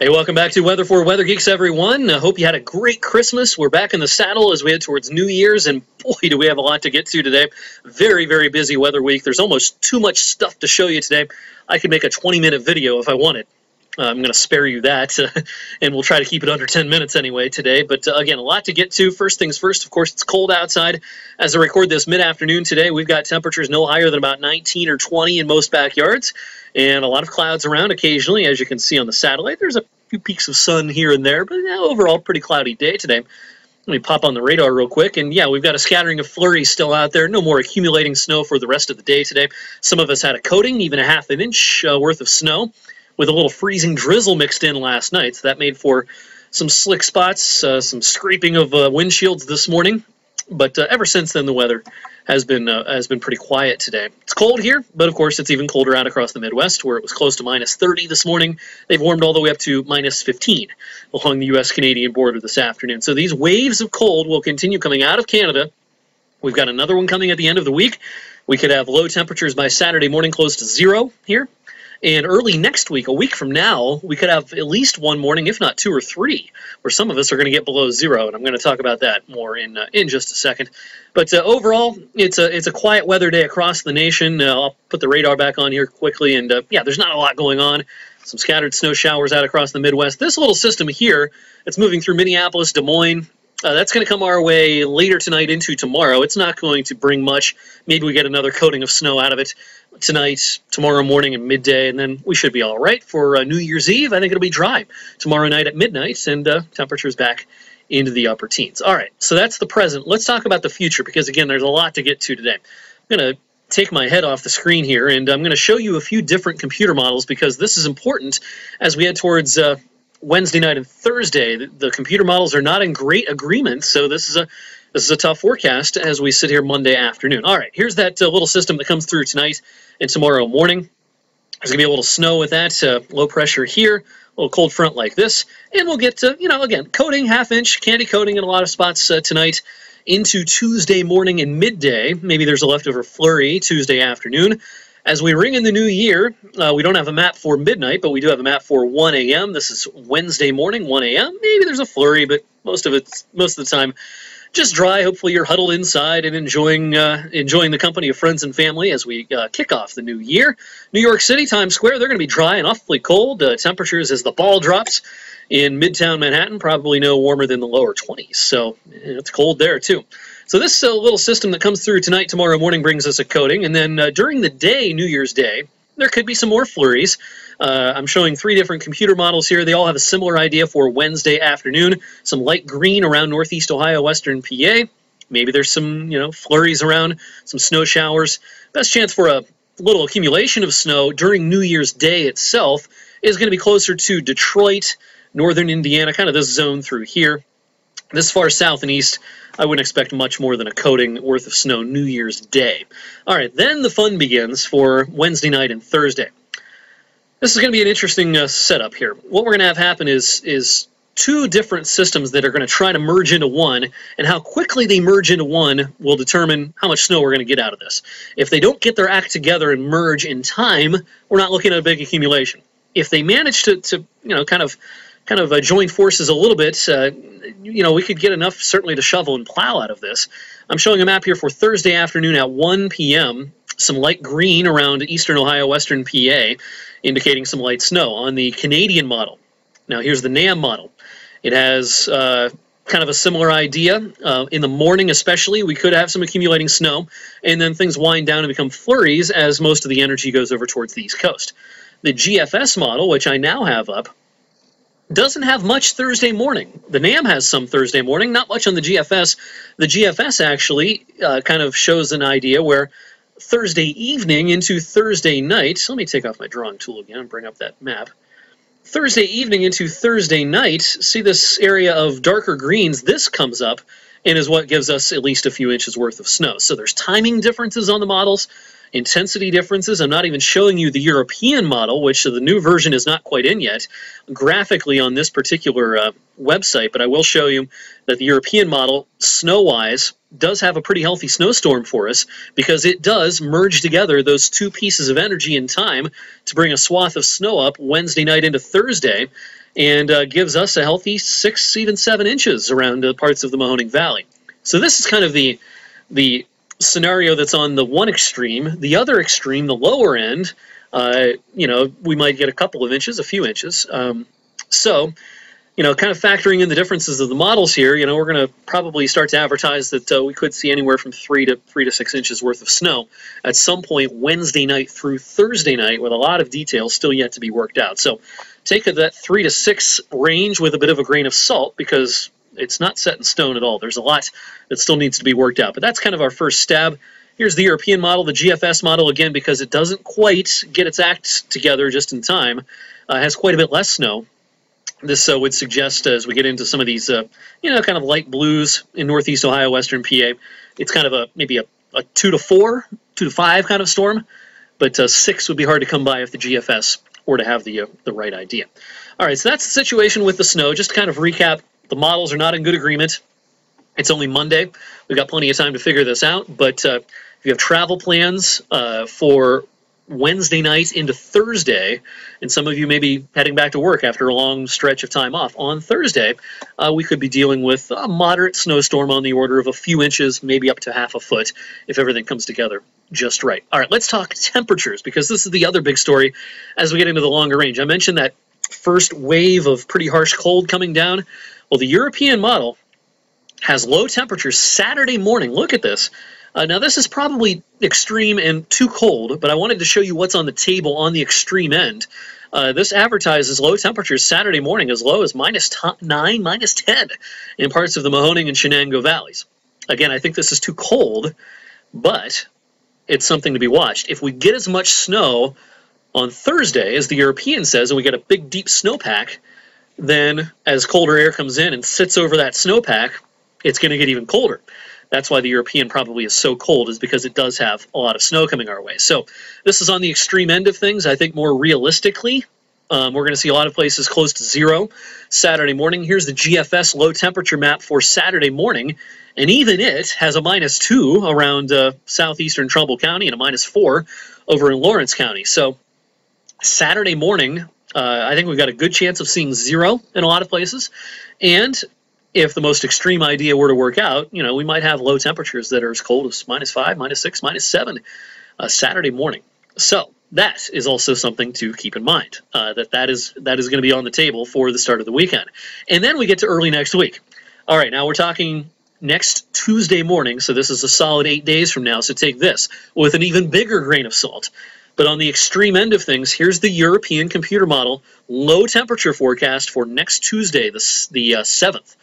Hey, welcome back to Weather for Weather Geeks, everyone. I hope you had a great Christmas. We're back in the saddle as we head towards New Year's, and boy, do we have a lot to get to today. Very, very busy weather week. There's almost too much stuff to show you today. I could make a 20 minute video if I wanted. Uh, I'm going to spare you that, uh, and we'll try to keep it under 10 minutes anyway today. But uh, again, a lot to get to. First things first, of course, it's cold outside. As I record this mid afternoon today, we've got temperatures no higher than about 19 or 20 in most backyards, and a lot of clouds around occasionally, as you can see on the satellite. There's a few peaks of sun here and there, but yeah, overall, pretty cloudy day today. Let me pop on the radar real quick, and yeah, we've got a scattering of flurries still out there. No more accumulating snow for the rest of the day today. Some of us had a coating, even a half an inch uh, worth of snow with a little freezing drizzle mixed in last night. So that made for some slick spots, uh, some scraping of uh, windshields this morning. But uh, ever since then, the weather has been uh, has been pretty quiet today. It's cold here, but of course it's even colder out across the Midwest, where it was close to minus 30 this morning. They've warmed all the way up to minus 15 along the U.S.-Canadian border this afternoon. So these waves of cold will continue coming out of Canada. We've got another one coming at the end of the week. We could have low temperatures by Saturday morning close to zero here. And early next week, a week from now, we could have at least one morning, if not two or three, where some of us are going to get below zero. And I'm going to talk about that more in uh, in just a second. But uh, overall, it's a it's a quiet weather day across the nation. Uh, I'll put the radar back on here quickly, and uh, yeah, there's not a lot going on. Some scattered snow showers out across the Midwest. This little system here, it's moving through Minneapolis, Des Moines, uh, that's going to come our way later tonight into tomorrow. It's not going to bring much. Maybe we get another coating of snow out of it tonight, tomorrow morning, and midday, and then we should be all right for uh, New Year's Eve. I think it'll be dry tomorrow night at midnight, and uh, temperatures back into the upper teens. All right, so that's the present. Let's talk about the future because, again, there's a lot to get to today. I'm going to take my head off the screen here, and I'm going to show you a few different computer models because this is important as we head towards uh, Wednesday night and Thursday. The, the computer models are not in great agreement, so this is a this is a tough forecast as we sit here Monday afternoon. All right, here's that uh, little system that comes through tonight and tomorrow morning. There's to be a little snow with that, uh, low pressure here, a little cold front like this, and we'll get to, you know, again, coating, half inch, candy coating in a lot of spots uh, tonight into Tuesday morning and midday. Maybe there's a leftover flurry Tuesday afternoon. As we ring in the new year, uh, we don't have a map for midnight, but we do have a map for 1 a.m. This is Wednesday morning, 1 a.m. Maybe there's a flurry, but most of it's most of the time just dry. Hopefully, you're huddled inside and enjoying uh, enjoying the company of friends and family as we uh, kick off the new year. New York City, Times Square, they're going to be dry and awfully cold. Uh, temperatures as the ball drops in Midtown Manhattan, probably no warmer than the lower 20s. So it's cold there too. So this uh, little system that comes through tonight, tomorrow morning brings us a coating, and then uh, during the day, New Year's Day, there could be some more flurries. Uh, I'm showing three different computer models here. They all have a similar idea for Wednesday afternoon. Some light green around northeast Ohio, western PA. Maybe there's some, you know, flurries around, some snow showers. Best chance for a little accumulation of snow during New Year's Day itself is going to be closer to Detroit, northern Indiana, kind of this zone through here. This far south and east, I wouldn't expect much more than a coating worth of snow New Year's Day. All right, then the fun begins for Wednesday night and Thursday. This is going to be an interesting uh, setup here. What we're going to have happen is is two different systems that are going to try to merge into one, and how quickly they merge into one will determine how much snow we're going to get out of this. If they don't get their act together and merge in time, we're not looking at a big accumulation. If they manage to, to you know, kind of kind of uh, join forces a little bit, uh, you know, we could get enough certainly to shovel and plow out of this. I'm showing a map here for Thursday afternoon at 1 p.m. Some light green around eastern Ohio, western PA indicating some light snow on the Canadian model. Now here's the NAM model. It has uh, kind of a similar idea. Uh, in the morning especially, we could have some accumulating snow, and then things wind down and become flurries as most of the energy goes over towards the East Coast. The GFS model, which I now have up, doesn't have much Thursday morning. The NAM has some Thursday morning, not much on the GFS. The GFS actually uh, kind of shows an idea where Thursday evening into Thursday night. Let me take off my drawing tool again and bring up that map. Thursday evening into Thursday night, see this area of darker greens, this comes up and is what gives us at least a few inches worth of snow. So there's timing differences on the models, intensity differences. I'm not even showing you the European model, which the new version is not quite in yet. Graphically on this particular uh, website, but I will show you that the European model, snow-wise, does have a pretty healthy snowstorm for us because it does merge together those two pieces of energy in time to bring a swath of snow up Wednesday night into Thursday and uh, gives us a healthy six, even seven inches around uh, parts of the Mahoning Valley. So this is kind of the the scenario that's on the one extreme. The other extreme, the lower end, uh, you know, we might get a couple of inches, a few inches. Um, so, you know, kind of factoring in the differences of the models here, you know, we're going to probably start to advertise that uh, we could see anywhere from three to three to six inches worth of snow at some point Wednesday night through Thursday night, with a lot of details still yet to be worked out. So, take that three to six range with a bit of a grain of salt because it's not set in stone at all. There's a lot that still needs to be worked out. But that's kind of our first stab. Here's the European model, the GFS model, again, because it doesn't quite get its act together just in time, uh, has quite a bit less snow. This uh, would suggest, as we get into some of these, uh, you know, kind of light blues in northeast Ohio, western PA, it's kind of a maybe a, a two to four, two to five kind of storm, but uh, six would be hard to come by if the GFS were to have the uh, the right idea. All right, so that's the situation with the snow. Just to kind of recap, the models are not in good agreement. It's only Monday. We've got plenty of time to figure this out. But uh, if you have travel plans uh, for Wednesday night into Thursday, and some of you may be heading back to work after a long stretch of time off on Thursday, uh, we could be dealing with a moderate snowstorm on the order of a few inches, maybe up to half a foot, if everything comes together just right. All right, let's talk temperatures because this is the other big story as we get into the longer range. I mentioned that first wave of pretty harsh cold coming down. Well, the European model has low temperatures Saturday morning. Look at this. Uh, now, this is probably extreme and too cold, but I wanted to show you what's on the table on the extreme end. Uh, this advertises low temperatures Saturday morning as low as minus 9, minus 10 in parts of the Mahoning and Shenango valleys. Again, I think this is too cold, but it's something to be watched. If we get as much snow on Thursday as the European says, and we get a big, deep snowpack, then as colder air comes in and sits over that snowpack, it's going to get even colder. That's why the European probably is so cold, is because it does have a lot of snow coming our way. So this is on the extreme end of things. I think more realistically, um, we're going to see a lot of places close to zero Saturday morning. Here's the GFS low temperature map for Saturday morning, and even it has a minus two around uh, southeastern Trumbull County and a minus four over in Lawrence County. So Saturday morning, uh, I think we've got a good chance of seeing zero in a lot of places. And if the most extreme idea were to work out, you know, we might have low temperatures that are as cold as minus five, minus six, minus seven uh, Saturday morning. So that is also something to keep in mind. Uh, that that is that is going to be on the table for the start of the weekend, and then we get to early next week. All right, now we're talking next Tuesday morning, so this is a solid eight days from now. So take this with an even bigger grain of salt. But on the extreme end of things, here's the European computer model low temperature forecast for next Tuesday, the, the uh, 7th.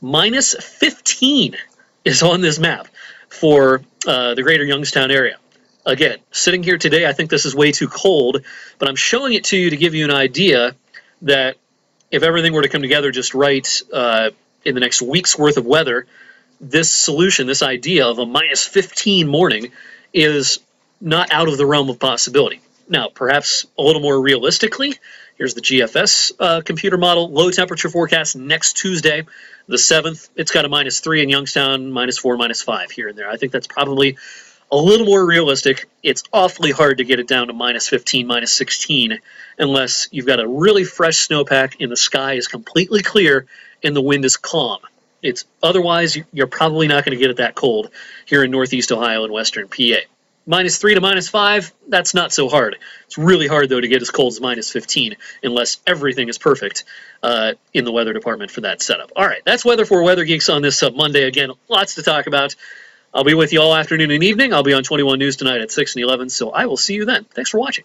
Minus 15 is on this map for uh, the greater Youngstown area. Again, sitting here today, I think this is way too cold, but I'm showing it to you to give you an idea that if everything were to come together just right uh, in the next week's worth of weather, this solution, this idea of a minus 15 morning, is not out of the realm of possibility. Now, perhaps a little more realistically, here's the GFS uh, computer model. Low temperature forecast next Tuesday, the 7th. It's got a minus 3 in Youngstown, minus 4, minus 5 here and there. I think that's probably a little more realistic. It's awfully hard to get it down to minus 15, minus 16, unless you've got a really fresh snowpack and the sky is completely clear and the wind is calm. It's otherwise you're probably not going to get it that cold here in northeast Ohio and western PA. Minus 3 to minus 5, that's not so hard. It's really hard, though, to get as cold as minus 15, unless everything is perfect uh, in the weather department for that setup. All right, that's Weather for Weather Geeks on this uh, Monday. Again, lots to talk about. I'll be with you all afternoon and evening. I'll be on 21 News tonight at 6 and 11, so I will see you then. Thanks for watching.